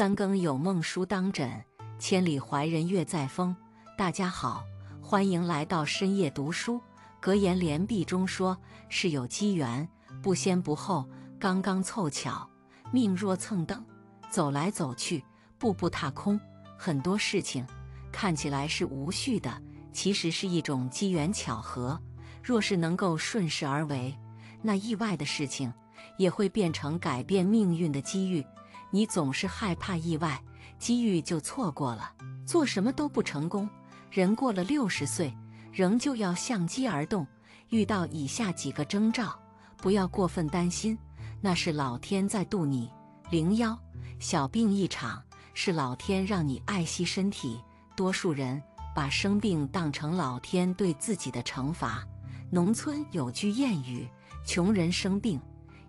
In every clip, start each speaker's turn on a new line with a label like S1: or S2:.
S1: 三更有梦书当枕，千里怀人月在风。大家好，欢迎来到深夜读书。格言联璧中说：“是有机缘，不先不后，刚刚凑巧。命若蹭蹬，走来走去，步步踏空。很多事情看起来是无序的，其实是一种机缘巧合。若是能够顺势而为，那意外的事情也会变成改变命运的机遇。你总是害怕意外，机遇就错过了，做什么都不成功。人过了六十岁。”仍旧要相机而动，遇到以下几个征兆，不要过分担心，那是老天在渡你。零幺，小病一场，是老天让你爱惜身体。多数人把生病当成老天对自己的惩罚。农村有句谚语：“穷人生病，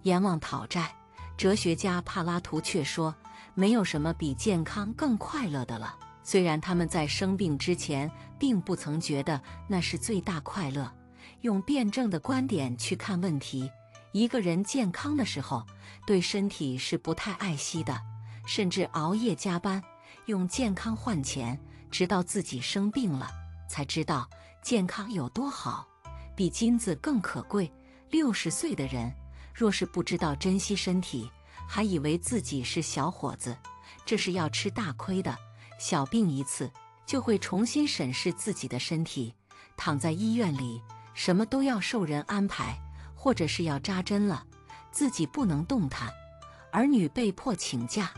S1: 阎王讨债。”哲学家帕拉图却说：“没有什么比健康更快乐的了。”虽然他们在生病之前并不曾觉得那是最大快乐，用辩证的观点去看问题，一个人健康的时候，对身体是不太爱惜的，甚至熬夜加班，用健康换钱，直到自己生病了，才知道健康有多好，比金子更可贵。六十岁的人若是不知道珍惜身体，还以为自己是小伙子，这是要吃大亏的。小病一次，就会重新审视自己的身体。躺在医院里，什么都要受人安排，或者是要扎针了，自己不能动弹。儿女被迫请假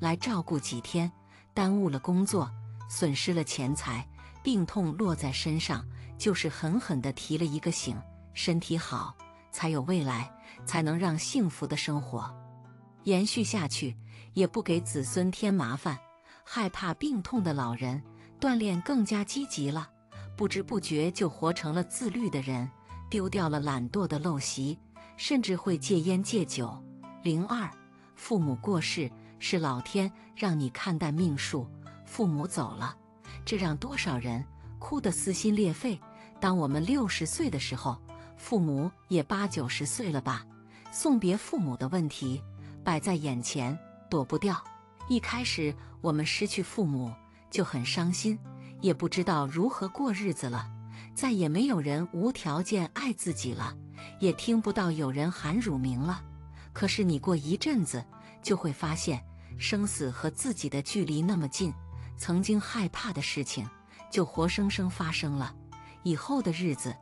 S1: 来照顾几天，耽误了工作，损失了钱财，病痛落在身上，就是狠狠地提了一个醒。身体好，才有未来，才能让幸福的生活延续下去，也不给子孙添麻烦。害怕病痛的老人，锻炼更加积极了，不知不觉就活成了自律的人，丢掉了懒惰的陋习，甚至会戒烟戒酒。零二，父母过世是老天让你看淡命数，父母走了，这让多少人哭得撕心裂肺。当我们六十岁的时候，父母也八九十岁了吧？送别父母的问题摆在眼前，躲不掉。一开始我们失去父母就很伤心，也不知道如何过日子了。再也没有人无条件爱自己了，也听不到有人喊乳名了。可是你过一阵子就会发现，生死和自己的距离那么近，曾经害怕的事情就活生生发生了。以后的日子，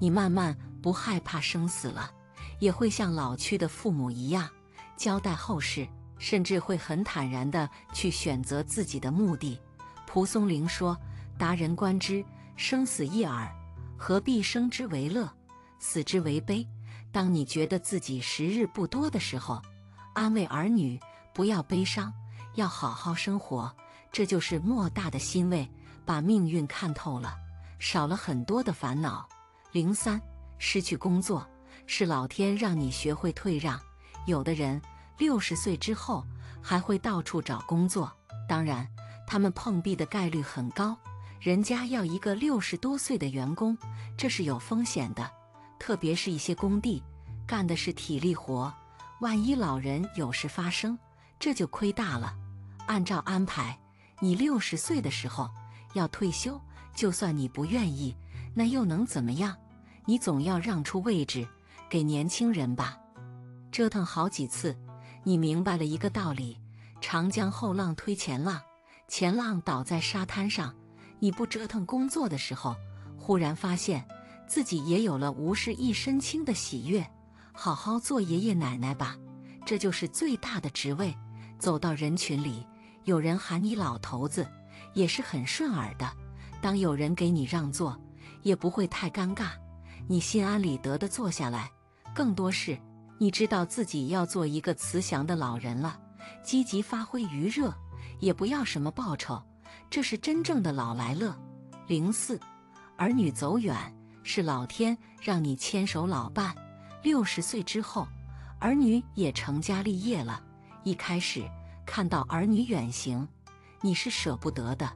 S1: 你慢慢不害怕生死了，也会像老去的父母一样交代后事。甚至会很坦然地去选择自己的目的。蒲松龄说：“达人观之，生死一耳，何必生之为乐，死之为悲？”当你觉得自己时日不多的时候，安慰儿女，不要悲伤，要好好生活，这就是莫大的欣慰。把命运看透了，少了很多的烦恼。零三，失去工作是老天让你学会退让。有的人。六十岁之后还会到处找工作，当然，他们碰壁的概率很高。人家要一个六十多岁的员工，这是有风险的，特别是一些工地，干的是体力活，万一老人有事发生，这就亏大了。按照安排，你六十岁的时候要退休，就算你不愿意，那又能怎么样？你总要让出位置给年轻人吧。折腾好几次。你明白了一个道理：长江后浪推前浪，前浪倒在沙滩上。你不折腾工作的时候，忽然发现自己也有了无事一身轻的喜悦。好好做爷爷奶奶吧，这就是最大的职位。走到人群里，有人喊你老头子，也是很顺耳的。当有人给你让座，也不会太尴尬，你心安理得地坐下来。更多是。你知道自己要做一个慈祥的老人了，积极发挥余热，也不要什么报酬，这是真正的老来乐。零四，儿女走远是老天让你牵手老伴。六十岁之后，儿女也成家立业了。一开始看到儿女远行，你是舍不得的。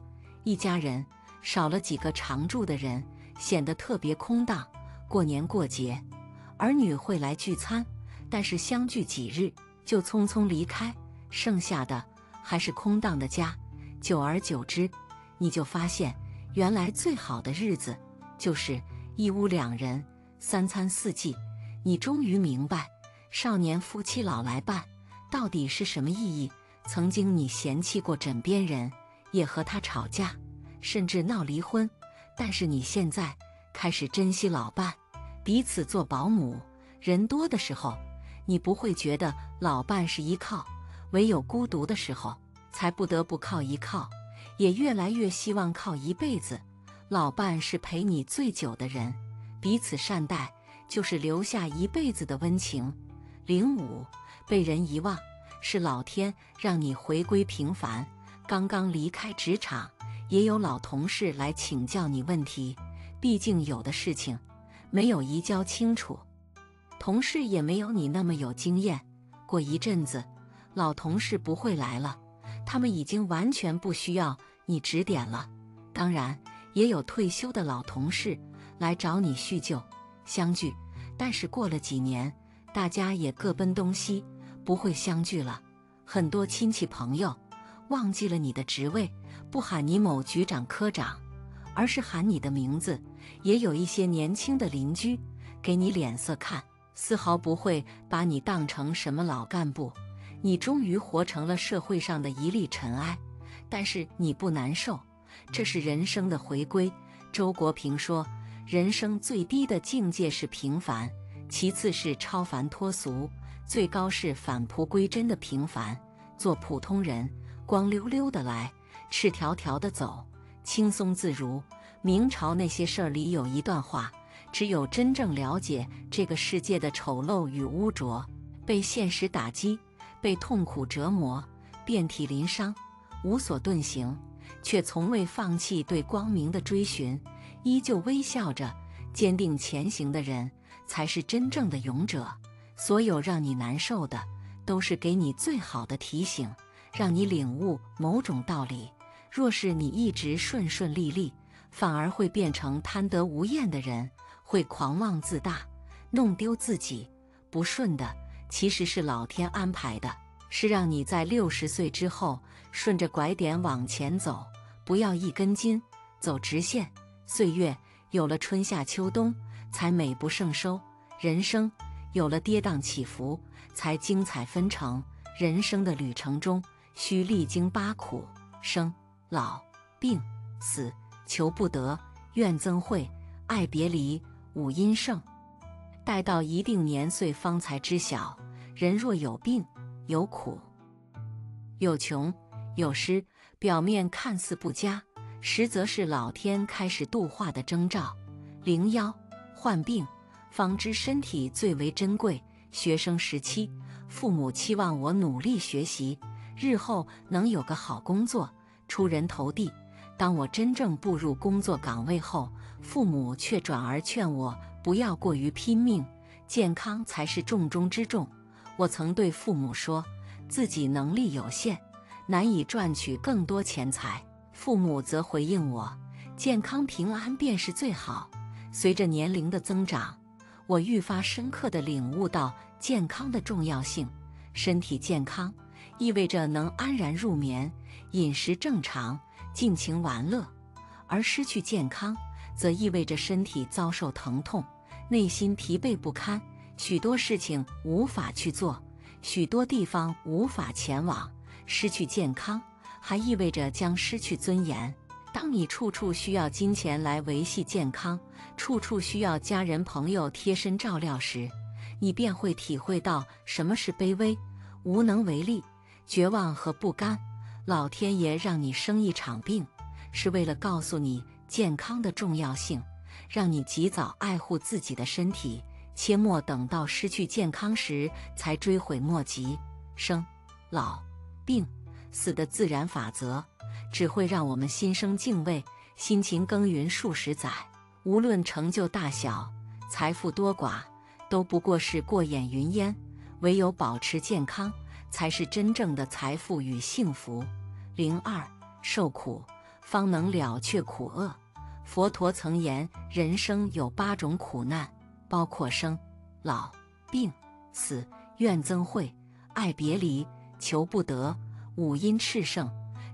S1: 一家人少了几个常住的人，显得特别空荡。过年过节，儿女会来聚餐。但是相聚几日就匆匆离开，剩下的还是空荡的家。久而久之，你就发现，原来最好的日子就是一屋两人，三餐四季。你终于明白，少年夫妻老来伴到底是什么意义。曾经你嫌弃过枕边人，也和他吵架，甚至闹离婚，但是你现在开始珍惜老伴，彼此做保姆。人多的时候，你不会觉得老伴是依靠，唯有孤独的时候。才不得不靠依靠，也越来越希望靠一辈子。老伴是陪你最久的人，彼此善待就是留下一辈子的温情。零五被人遗忘，是老天让你回归平凡。刚刚离开职场，也有老同事来请教你问题，毕竟有的事情没有移交清楚，同事也没有你那么有经验。过一阵子，老同事不会来了。他们已经完全不需要你指点了，当然也有退休的老同事来找你叙旧、相聚，但是过了几年，大家也各奔东西，不会相聚了。很多亲戚朋友忘记了你的职位，不喊你某局长、科长，而是喊你的名字。也有一些年轻的邻居给你脸色看，丝毫不会把你当成什么老干部。你终于活成了社会上的一粒尘埃，但是你不难受，这是人生的回归。周国平说：“人生最低的境界是平凡，其次是超凡脱俗，最高是返璞归真的平凡。做普通人，光溜溜的来，赤条条的走，轻松自如。”明朝那些事儿里有一段话：“只有真正了解这个世界的丑陋与污浊，被现实打击。”被痛苦折磨，遍体鳞伤，无所遁形，却从未放弃对光明的追寻，依旧微笑着，坚定前行的人，才是真正的勇者。所有让你难受的，都是给你最好的提醒，让你领悟某种道理。若是你一直顺顺利利，反而会变成贪得无厌的人，会狂妄自大，弄丢自己。不顺的。其实是老天安排的，是让你在六十岁之后顺着拐点往前走，不要一根筋，走直线。岁月有了春夏秋冬，才美不胜收；人生有了跌宕起伏，才精彩纷呈。人生的旅程中，需历经八苦：生、老、病、死、求不得、怨憎会、爱别离、五阴盛。待到一定年岁，方才知晓，人若有病、有苦、有穷、有失，表面看似不佳，实则是老天开始度化的征兆。灵妖患病，方知身体最为珍贵。学生时期，父母期望我努力学习，日后能有个好工作，出人头地。当我真正步入工作岗位后，父母却转而劝我。不要过于拼命，健康才是重中之重。我曾对父母说，自己能力有限，难以赚取更多钱财。父母则回应我，健康平安便是最好。随着年龄的增长，我愈发深刻地领悟到健康的重要性。身体健康意味着能安然入眠，饮食正常，尽情玩乐；而失去健康，则意味着身体遭受疼痛。内心疲惫不堪，许多事情无法去做，许多地方无法前往。失去健康，还意味着将失去尊严。当你处处需要金钱来维系健康，处处需要家人朋友贴身照料时，你便会体会到什么是卑微、无能为力、绝望和不甘。老天爷让你生一场病，是为了告诉你健康的重要性。让你及早爱护自己的身体，切莫等到失去健康时才追悔莫及。生、老、病、死的自然法则，只会让我们心生敬畏，辛勤耕耘数十载。无论成就大小，财富多寡，都不过是过眼云烟。唯有保持健康，才是真正的财富与幸福。零二，受苦方能了却苦厄。佛陀曾言，人生有八种苦难，包括生、老、病、死、怨憎会、爱别离、求不得、五阴炽盛。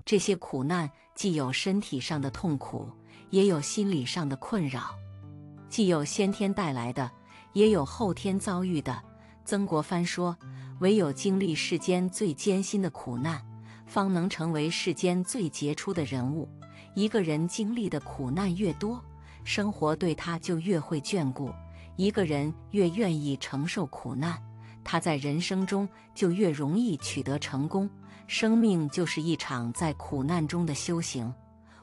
S1: 这些苦难既有身体上的痛苦，也有心理上的困扰，既有先天带来的，也有后天遭遇的。曾国藩说：“唯有经历世间最艰辛的苦难，方能成为世间最杰出的人物。一个人经历的苦难越多，生活对他就越会眷顾；一个人越愿意承受苦难，他在人生中就越容易取得成功。”生命就是一场在苦难中的修行，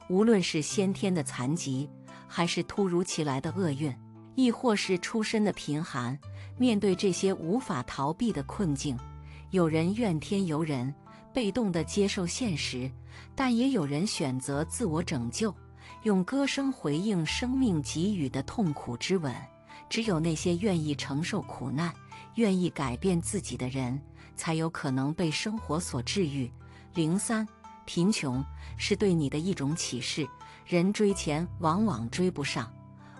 S1: 无论是先天的残疾，还是突如其来的厄运，亦或是出身的贫寒，面对这些无法逃避的困境，有人怨天尤人，被动地接受现实，但也有人选择自我拯救，用歌声回应生命给予的痛苦之吻。只有那些愿意承受苦难，愿意改变自己的人。才有可能被生活所治愈。零三，贫穷是对你的一种启示。人追钱往往追不上，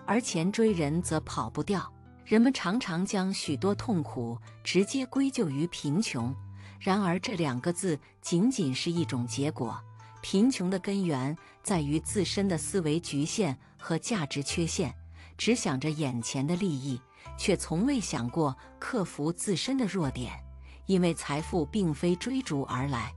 S1: 而钱追人则跑不掉。人们常常将许多痛苦直接归咎于贫穷，然而这两个字仅仅是一种结果。贫穷的根源在于自身的思维局限和价值缺陷，只想着眼前的利益，却从未想过克服自身的弱点。因为财富并非追逐而来，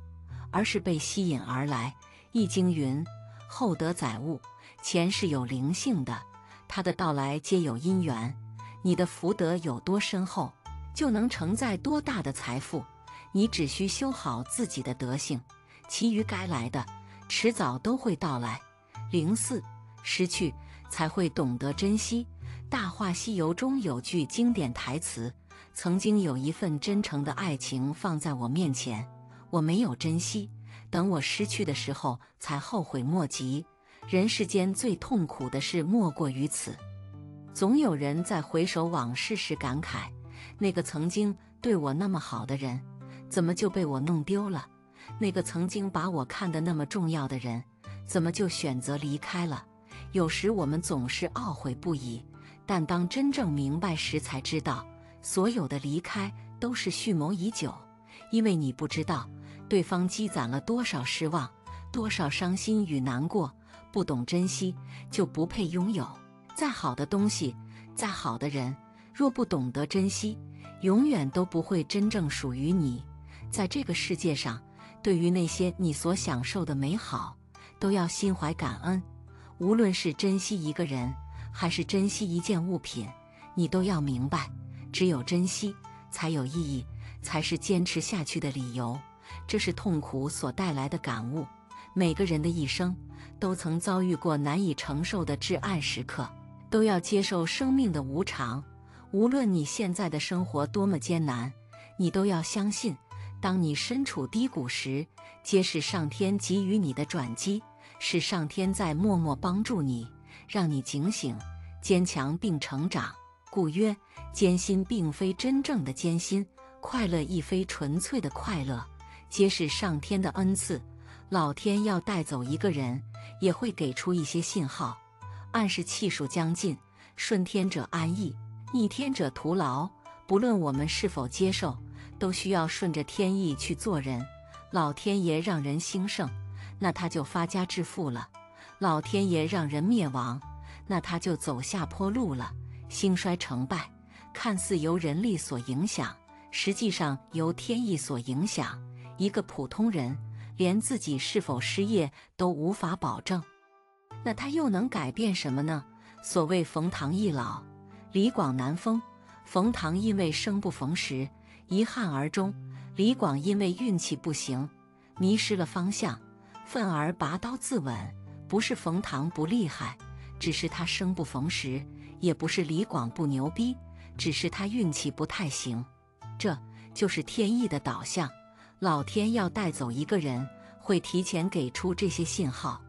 S1: 而是被吸引而来。易经云：“厚德载物。”钱是有灵性的，它的到来皆有因缘。你的福德有多深厚，就能承载多大的财富。你只需修好自己的德性，其余该来的，迟早都会到来。零四，失去才会懂得珍惜。《大话西游》中有句经典台词。曾经有一份真诚的爱情放在我面前，我没有珍惜，等我失去的时候才后悔莫及。人世间最痛苦的事莫过于此。总有人在回首往事时感慨：那个曾经对我那么好的人，怎么就被我弄丢了？那个曾经把我看得那么重要的人，怎么就选择离开了？有时我们总是懊悔不已，但当真正明白时，才知道。所有的离开都是蓄谋已久，因为你不知道对方积攒了多少失望，多少伤心与难过。不懂珍惜，就不配拥有。再好的东西，再好的人，若不懂得珍惜，永远都不会真正属于你。在这个世界上，对于那些你所享受的美好，都要心怀感恩。无论是珍惜一个人，还是珍惜一件物品，你都要明白。只有珍惜，才有意义，才是坚持下去的理由。这是痛苦所带来的感悟。每个人的一生都曾遭遇过难以承受的至暗时刻，都要接受生命的无常。无论你现在的生活多么艰难，你都要相信，当你身处低谷时，皆是上天给予你的转机，是上天在默默帮助你，让你警醒、坚强并成长。故曰：艰辛并非真正的艰辛，快乐亦非纯粹的快乐，皆是上天的恩赐。老天要带走一个人，也会给出一些信号，暗示气数将尽。顺天者安逸，逆天者徒劳。不论我们是否接受，都需要顺着天意去做人。老天爷让人兴盛，那他就发家致富了；老天爷让人灭亡，那他就走下坡路了。兴衰成败，看似由人力所影响，实际上由天意所影响。一个普通人连自己是否失业都无法保证，那他又能改变什么呢？所谓冯唐易老，李广难封。冯唐因为生不逢时，遗憾而终；李广因为运气不行，迷失了方向，愤而拔刀自刎。不是冯唐不厉害，只是他生不逢时。也不是李广不牛逼，只是他运气不太行。这就是天意的导向。老天要带走一个人，会提前给出这些信号，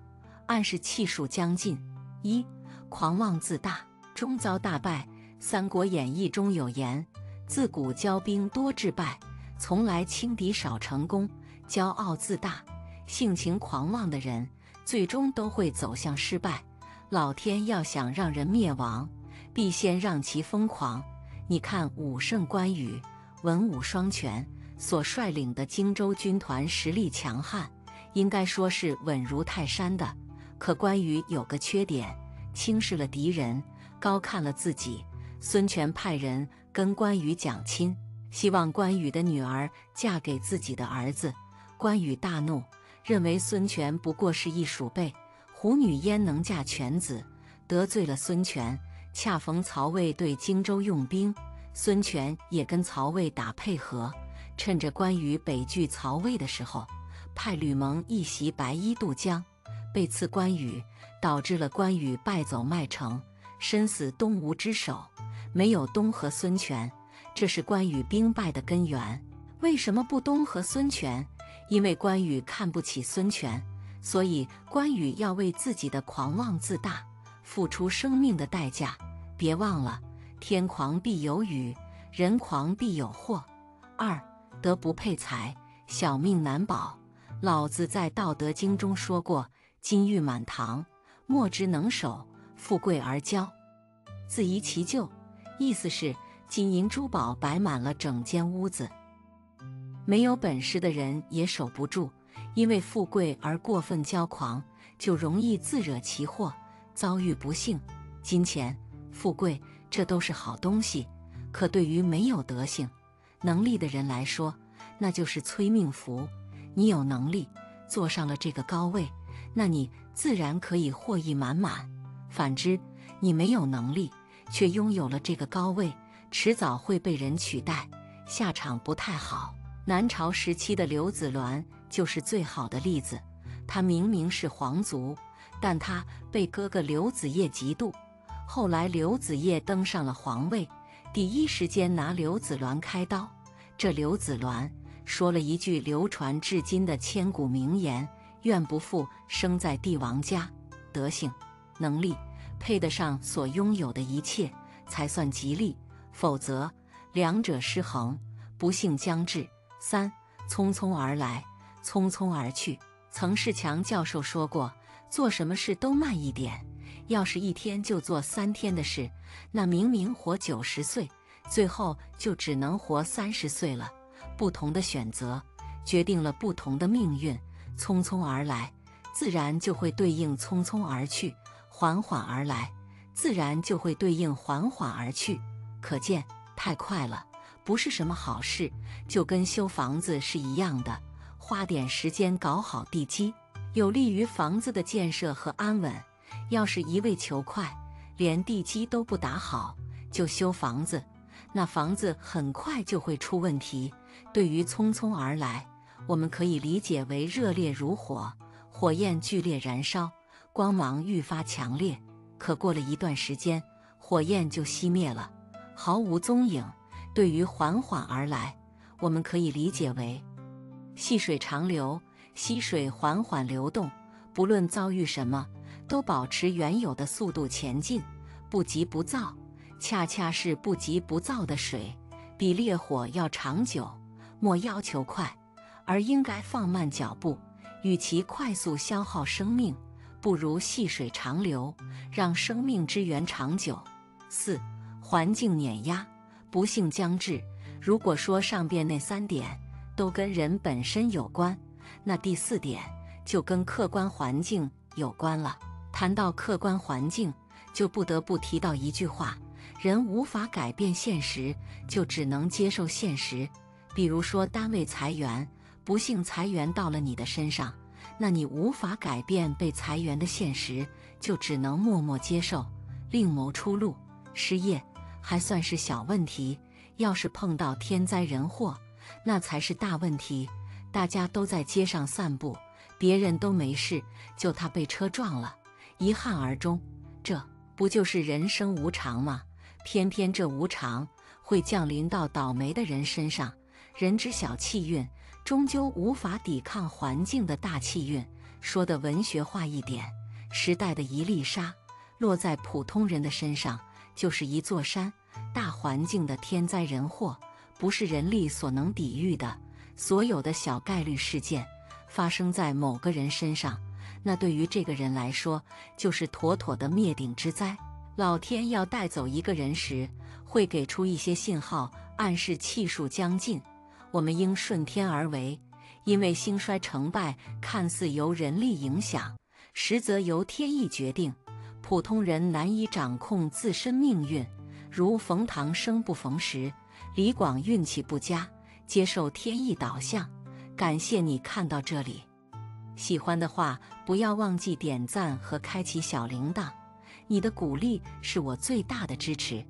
S1: 暗示气数将尽。一狂妄自大，终遭大败。《三国演义》中有言：“自古骄兵多致败，从来轻敌少成功。”骄傲自大、性情狂妄的人，最终都会走向失败。老天要想让人灭亡。必先让其疯狂。你看武圣关羽，文武双全，所率领的荆州军团实力强悍，应该说是稳如泰山的。可关羽有个缺点，轻视了敌人，高看了自己。孙权派人跟关羽讲亲，希望关羽的女儿嫁给自己的儿子。关羽大怒，认为孙权不过是一鼠辈，虎女焉能嫁犬子？得罪了孙权。恰逢曹魏对荆州用兵，孙权也跟曹魏打配合，趁着关羽北拒曹魏的时候，派吕蒙一袭白衣渡江，被刺关羽，导致了关羽败走麦城，身死东吴之手。没有东和孙权，这是关羽兵败的根源。为什么不东和孙权？因为关羽看不起孙权，所以关羽要为自己的狂妄自大付出生命的代价。别忘了，天狂必有雨，人狂必有祸。二德不配财，小命难保。老子在《道德经》中说过：“金玉满堂，莫之能守；富贵而骄，自遗其咎。”意思是金银珠宝摆满了整间屋子，没有本事的人也守不住。因为富贵而过分骄狂，就容易自惹其祸，遭遇不幸。金钱。富贵，这都是好东西，可对于没有德行、能力的人来说，那就是催命符。你有能力坐上了这个高位，那你自然可以获益满满；反之，你没有能力却拥有了这个高位，迟早会被人取代，下场不太好。南朝时期的刘子鸾就是最好的例子。他明明是皇族，但他被哥哥刘子业嫉妒。后来刘子业登上了皇位，第一时间拿刘子鸾开刀。这刘子鸾说了一句流传至今的千古名言：“愿不负生在帝王家，德性、能力配得上所拥有的一切，才算吉利；否则，两者失衡，不幸将至。”三匆匆而来，匆匆而去。曾仕强教授说过：“做什么事都慢一点。”要是一天就做三天的事，那明明活九十岁，最后就只能活三十岁了。不同的选择决定了不同的命运。匆匆而来，自然就会对应匆匆而去；缓缓而来，自然就会对应缓缓而去。可见，太快了不是什么好事。就跟修房子是一样的，花点时间搞好地基，有利于房子的建设和安稳。要是一味求快，连地基都不打好就修房子，那房子很快就会出问题。对于匆匆而来，我们可以理解为热烈如火，火焰剧烈燃烧，光芒愈发强烈。可过了一段时间，火焰就熄灭了，毫无踪影。对于缓缓而来，我们可以理解为细水长流，溪水缓缓流动，不论遭遇什么。都保持原有的速度前进，不急不躁，恰恰是不急不躁的水，比烈火要长久。莫要求快，而应该放慢脚步。与其快速消耗生命，不如细水长流，让生命之源长久。四、环境碾压，不幸将至。如果说上边那三点都跟人本身有关，那第四点就跟客观环境有关了。谈到客观环境，就不得不提到一句话：人无法改变现实，就只能接受现实。比如说，单位裁员，不幸裁员到了你的身上，那你无法改变被裁员的现实，就只能默默接受，另谋出路。失业还算是小问题，要是碰到天灾人祸，那才是大问题。大家都在街上散步，别人都没事，就他被车撞了。遗憾而终，这不就是人生无常吗？偏偏这无常会降临到倒霉的人身上。人之小气运，终究无法抵抗环境的大气运。说的文学化一点，时代的一粒沙落在普通人的身上，就是一座山。大环境的天灾人祸，不是人力所能抵御的。所有的小概率事件发生在某个人身上。那对于这个人来说，就是妥妥的灭顶之灾。老天要带走一个人时，会给出一些信号，暗示气数将近。我们应顺天而为，因为兴衰成败看似由人力影响，实则由天意决定。普通人难以掌控自身命运，如冯唐生不逢时，李广运气不佳，接受天意导向。感谢你看到这里，喜欢的话不要忘记点赞和开启小铃铛，你的鼓励是我最大的支持。